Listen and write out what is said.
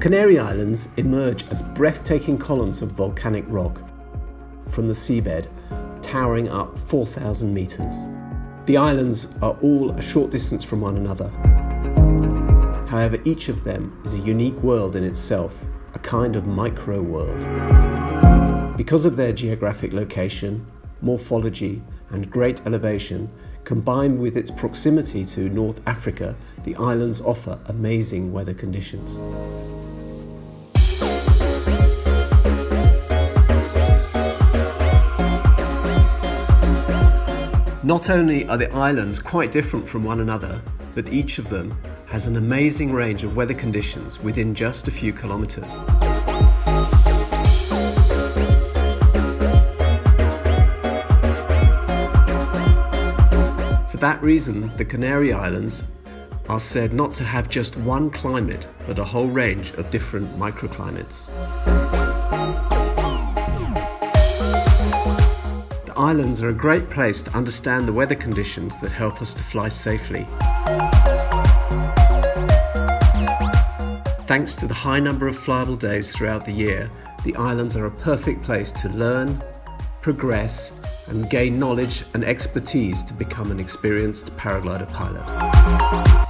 Canary Islands emerge as breathtaking columns of volcanic rock from the seabed, towering up 4,000 metres. The islands are all a short distance from one another. However, each of them is a unique world in itself, a kind of micro world. Because of their geographic location, morphology, and great elevation, combined with its proximity to North Africa, the islands offer amazing weather conditions. Not only are the islands quite different from one another, but each of them has an amazing range of weather conditions within just a few kilometres. For that reason, the Canary Islands are said not to have just one climate, but a whole range of different microclimates. Islands are a great place to understand the weather conditions that help us to fly safely. Thanks to the high number of flyable days throughout the year, the islands are a perfect place to learn, progress, and gain knowledge and expertise to become an experienced paraglider pilot.